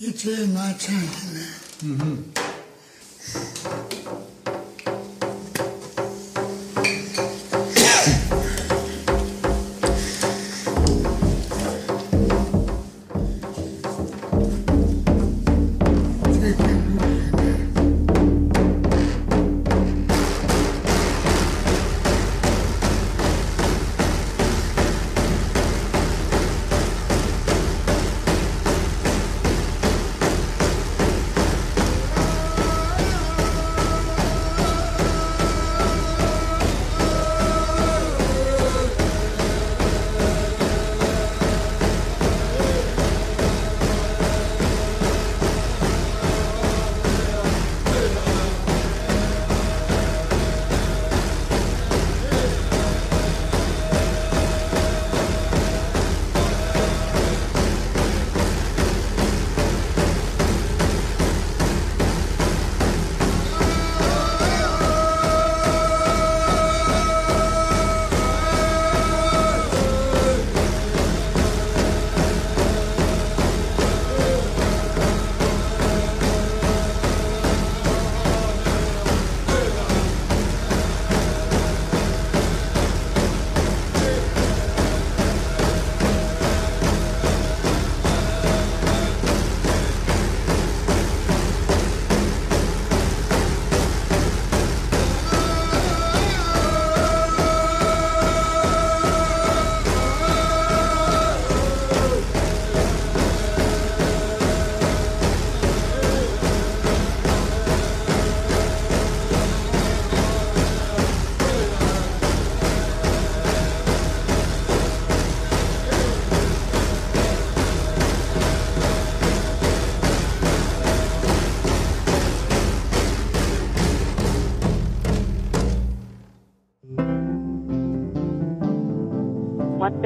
一直拿唱的呢。嗯哼。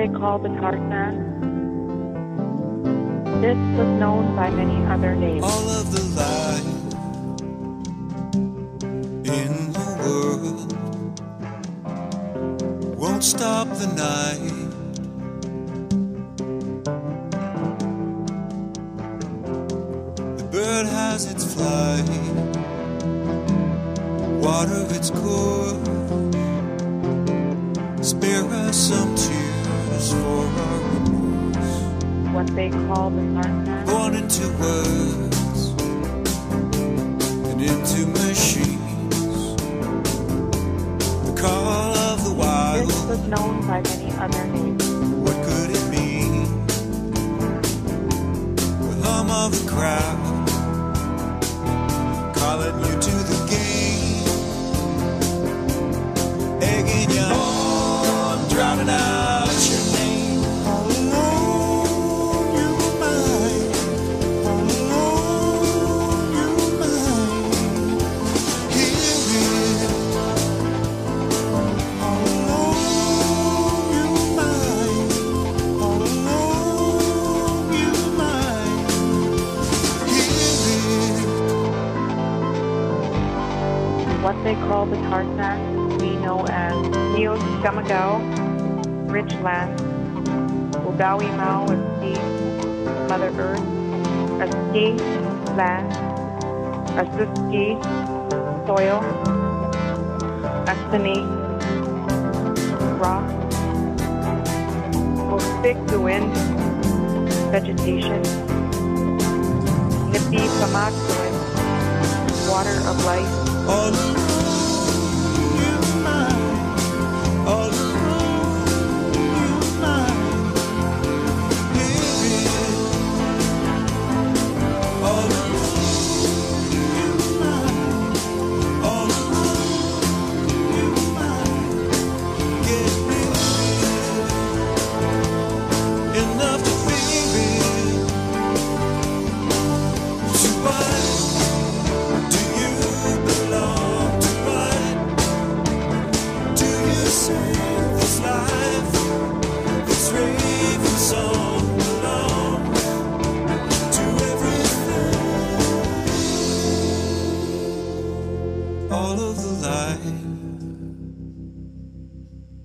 they call the Tarzan. This was known by many other names. was known by many other names. What could it be? The hum of the crowd. We call the Tarzan we know as Neos Gamagao, Richland, Ugawi Mao is Sea, Mother Earth, Aski, Land, Asuski, Soil, Asini, Rock, Osik the Wind, Vegetation, Nipi Pamak Water of Life,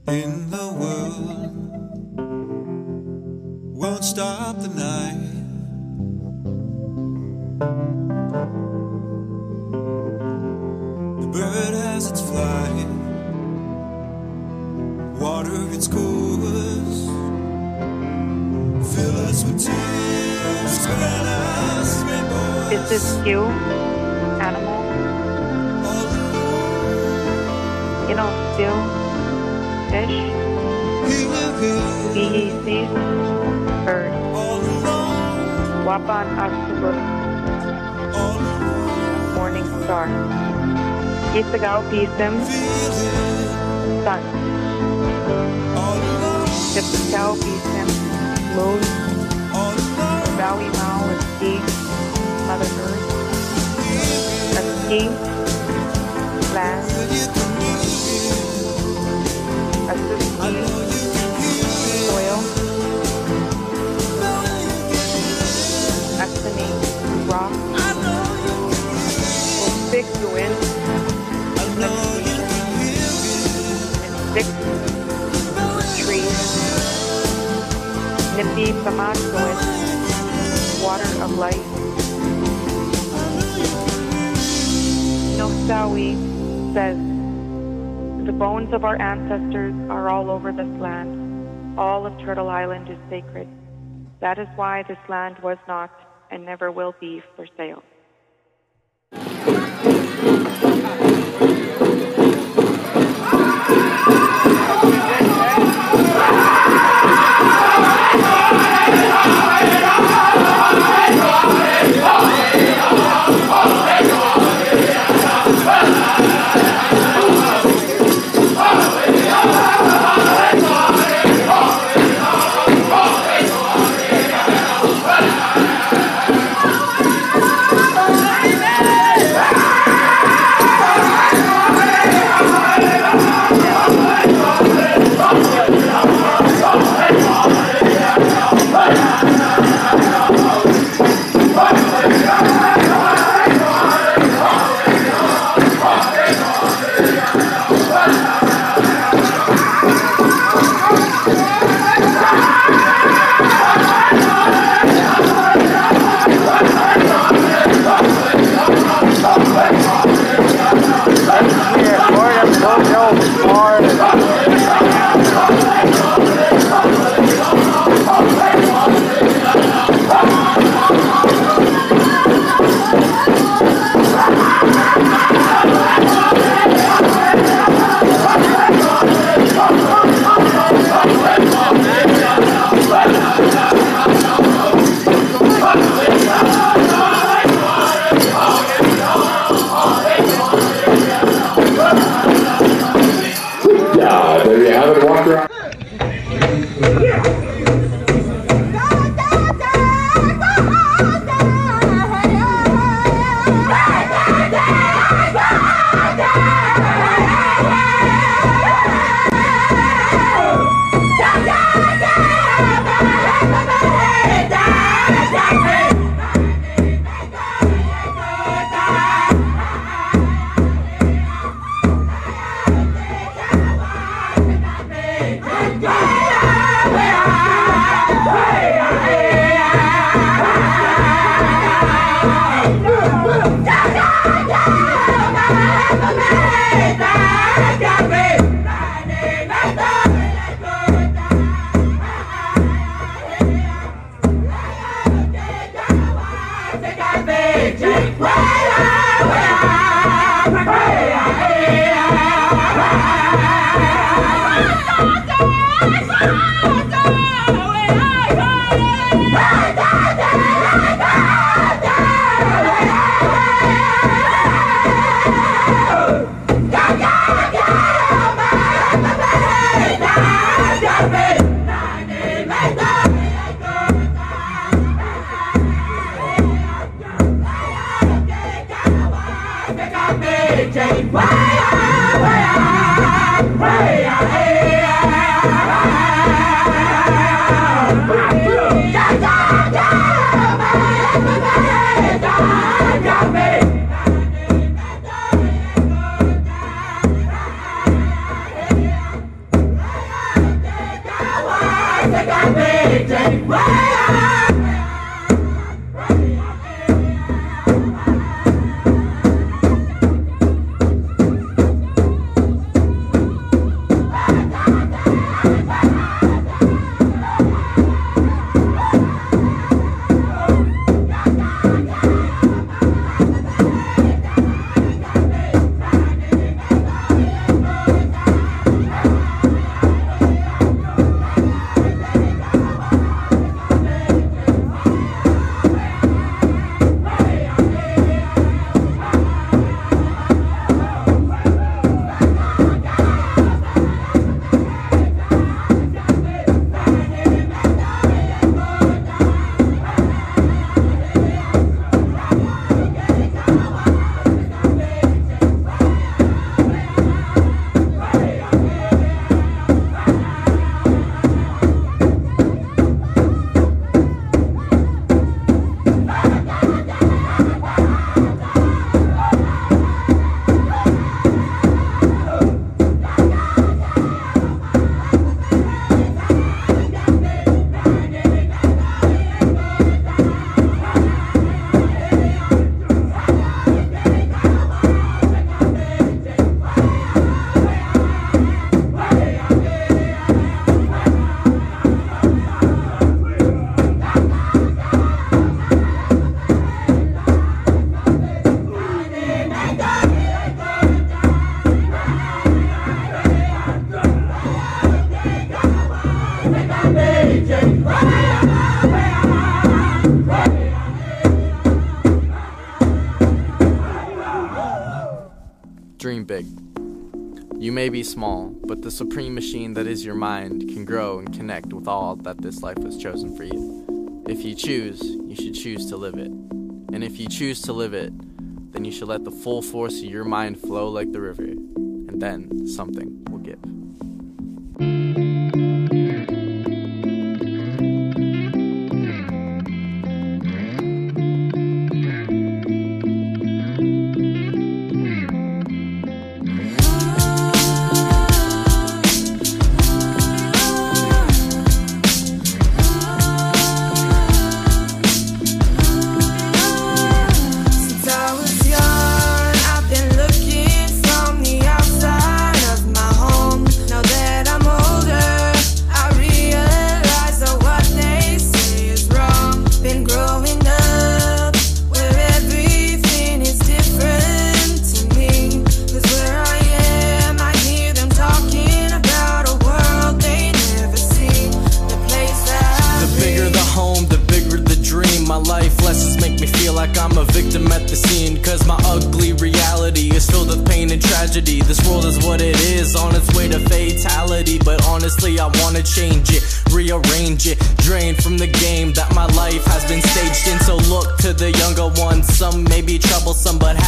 in the world won't stop the night. The bird has its flight, water its course, fill us with tears, us. Is this you, animal? You know still fish, BECs, bird, Wapan Asubur, morning star, Isagaw Pisim, sun, Tipscow Pisim, moon, Bowie Mao is sea, Mother Earth, a bones of our ancestors are all over this land. All of Turtle Island is sacred. That is why this land was not and never will be for sale. Ah! May be small, but the supreme machine that is your mind can grow and connect with all that this life has chosen for you. If you choose, you should choose to live it. And if you choose to live it, then you should let the full force of your mind flow like the river, and then something troublesome, but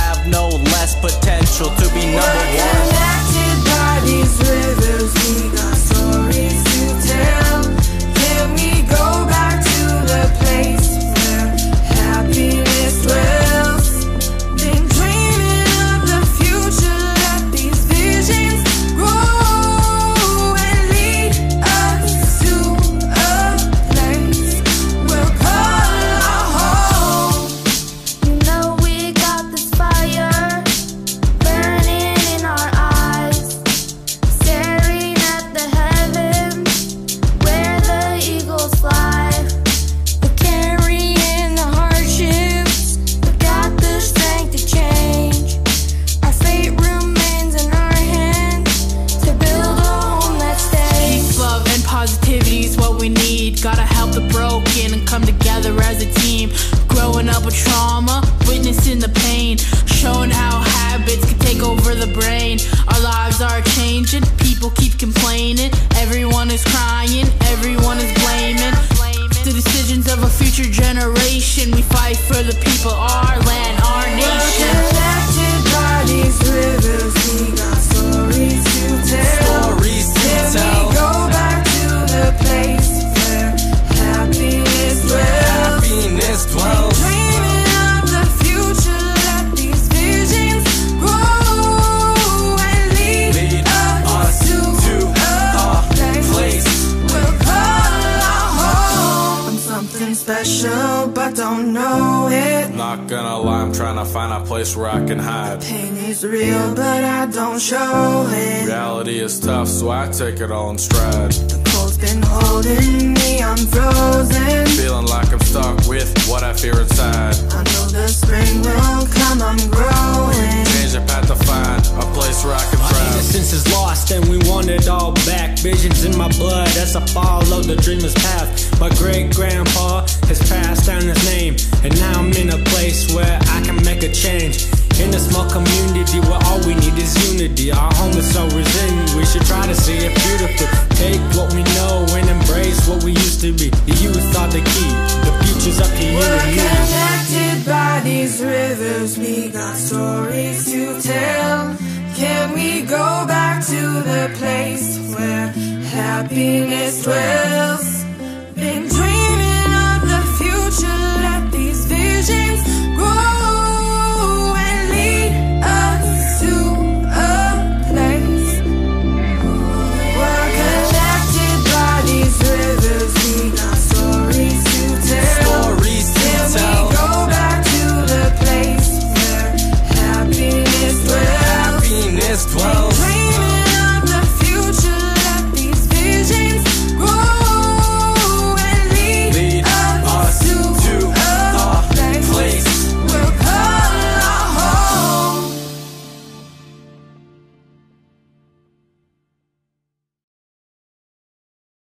trying a place where I can hide. Pain is real, but I don't show it. Reality is tough, so I take it all in stride. The cold's been holding me, I'm frozen. Feeling like I'm stuck with what I fear inside. I know the spring will come, I'm growing. Change the path to find a place where I can thrive. Innocence is lost and we want it all back. Visions in my blood as I follow the dreamer's path. My great grandpa has passed down his name, and now I'm in a place where I can make a change. In a small community where all we need is unity. Our home is so resilient, we should try to see it beautiful. Take what we know and embrace what we used to be. The youth are the key, the future's up to you We're connected by these rivers, we got stories to tell. Can we go back to the place where happiness dwells?